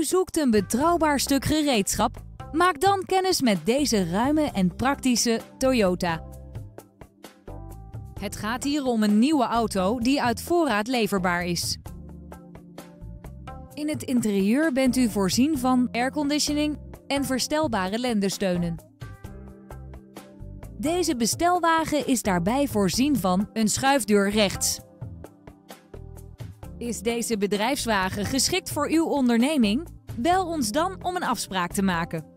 U zoekt een betrouwbaar stuk gereedschap? Maak dan kennis met deze ruime en praktische Toyota. Het gaat hier om een nieuwe auto die uit voorraad leverbaar is. In het interieur bent u voorzien van airconditioning en verstelbare lendensteunen. Deze bestelwagen is daarbij voorzien van een schuifdeur rechts. Is deze bedrijfswagen geschikt voor uw onderneming? Bel ons dan om een afspraak te maken.